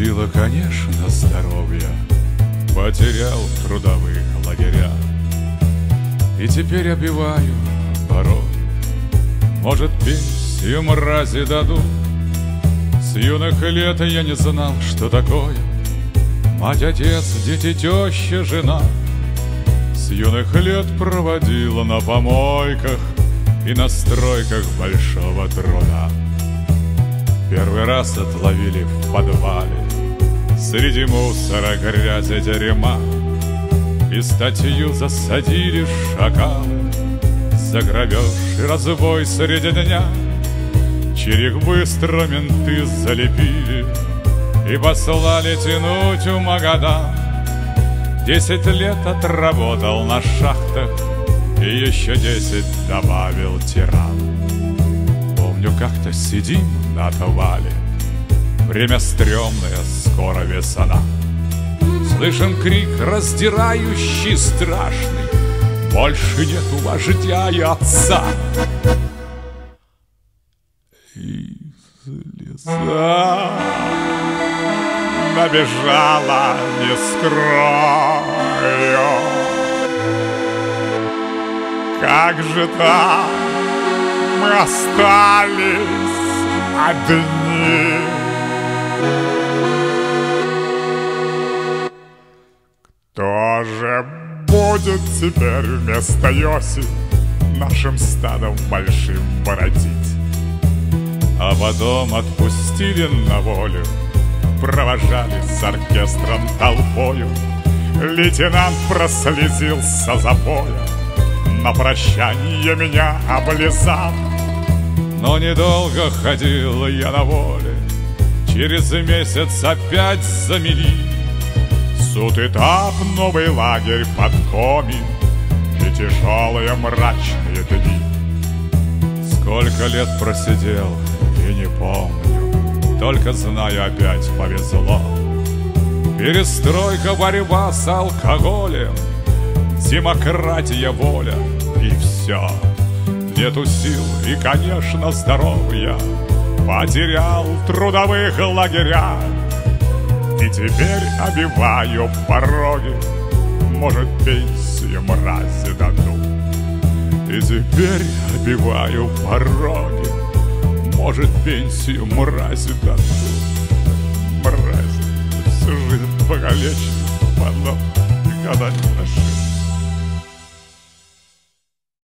хватило, конечно, здоровья. Потерял в трудовых лагерях. И теперь обиваю порог Может, пенсию мрази дадут? С юных лет я не знал, что такое. Мать, отец, дети, теща, жена. С юных лет проводила на помойках И на стройках большого труда. Первый раз отловили в подвале Среди мусора, грязи, дерьма. И статью засадили шакалы За грабеж и разбой среди дня. Чирик быстро менты залепили. И послали тянуть у Магадан Десять лет отработал на шахтах. И еще десять добавил тиран. Помню, как-то сидим на отвале Время стрёмное, скоро весна. Слышим крик раздирающий, страшный. Больше нет у вождя и отца. И слеза набежала, не скрою Как же так мы остались одни. Кто же будет теперь вместо Йоси Нашим стадом большим воротить? А потом отпустили на волю Провожали с оркестром толпою Лейтенант прослезился за боя На прощание меня облизал Но недолго ходил я на воле Через месяц опять замели. Суд этап, новый лагерь под коми И тяжелые мрачные дни. Сколько лет просидел и не помню. Только знаю, опять повезло. Перестройка, борьба с алкоголем. Демократия, воля и все Нету сил и, конечно, здоровья Потерял трудовых лагерях И теперь обиваю пороги Может, пенсию мрази дадут. И теперь обиваю пороги Может, пенсию мрази дадут. Мрази всю жизнь покалечен Потом никогда не нашли